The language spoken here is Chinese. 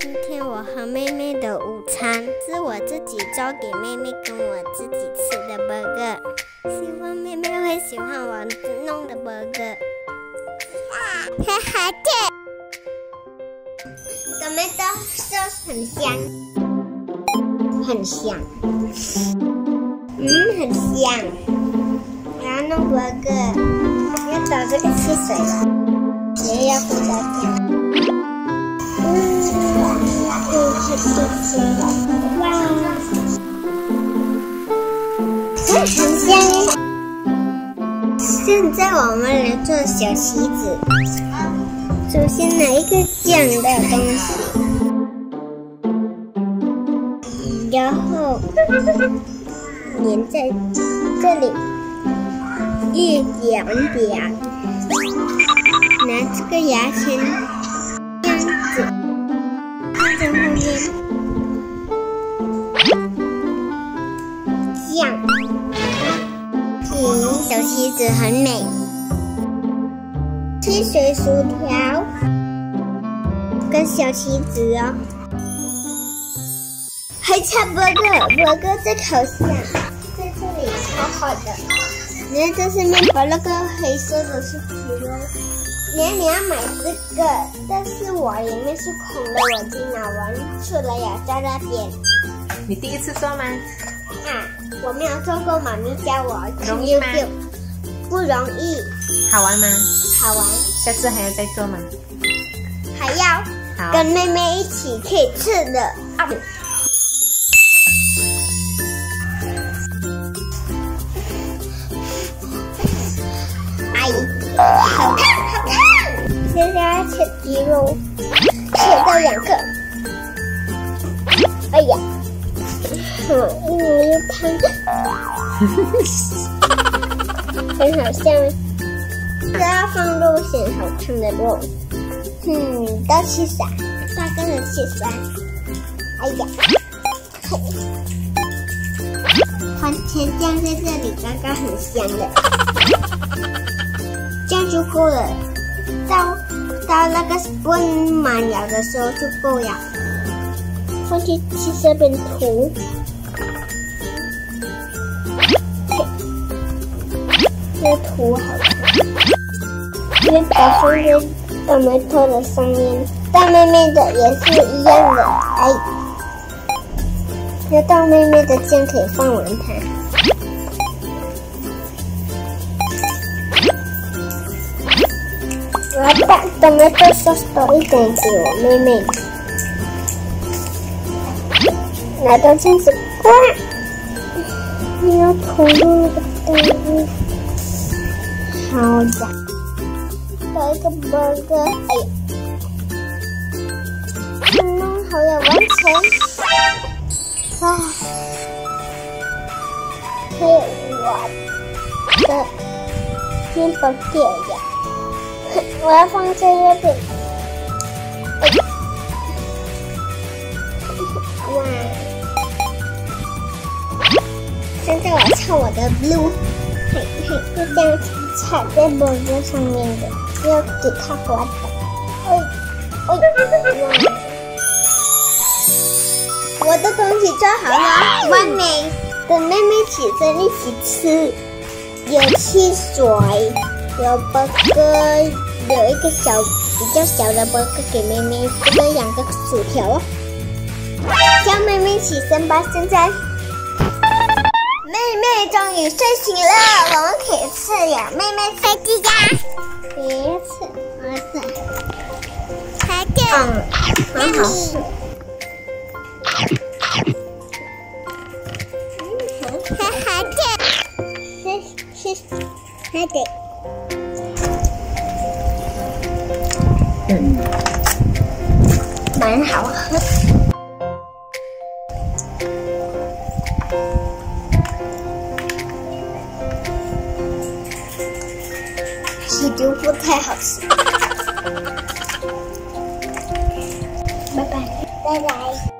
今天我和妹妹的午餐是我自己做给妹妹跟我自己吃的 burger，希望妹妹会喜欢我弄的 burger。哈哈的，tomato sauce 很香，很香，嗯，很香。我要弄 burger，要找这个汽水，很香。现在我们来做小旗子。首先拿一个酱的东西，然后粘在这里一点点，拿这个牙签这样子放。在后面，小旗子很美。汽水、薯条跟小旗子哦，还差不多，伯哥在烤箱，在这里烤好的。你看，这是面包，那个黑色的是皮哦。你看，你要买这个，但是我里面是空的，我经拿完出来呀，在那边。你第一次做吗？啊，我没有做过，妈咪教我。容易吗？不容易。好玩吗？好玩。下次还要再做吗？还要。跟妹妹一起可以吃的。阿姨，好看。现在要切鸡肉，切到两个。哎呀，好，因为又烫，很好笑。这要放肉馅，好看的肉。嗯，倒气啥？大概的气啥？哎呀，番茄酱在这里，刚刚很香的，这样就够了。到。到那个温满了的时候就够了，放进去这边涂，要涂好了，先把放在大妹头的声音，大妹妹的也是一样的，哎，那大妹妹的剑可以放完它。我要把等妹再少多一点给我妹妹，来到镜子挂，你要投入那个灯，好的，来一个 burger，哎呀，弄好了完成，啊，还有我的面包店呀。我要放在这边。哇！现在我唱我的 blue，嘿嘿，就这样踩在脖子上面的，要给它滑倒。哎哎哇！我的东西做好了，完美。跟妹妹起身一起吃，有汽水，有波哥。有一个小比较小的波哥给妹妹，这个两个薯条哦。叫妹妹起身吧，现在。妹妹终于睡醒了，我们可以吃了。妹妹飞机呀，别吃，儿子。还给。嗯，很好吃。嗯，还还给。谢谢，还得。嗯，蛮好喝。喜豆腐太好吃。拜拜，拜拜。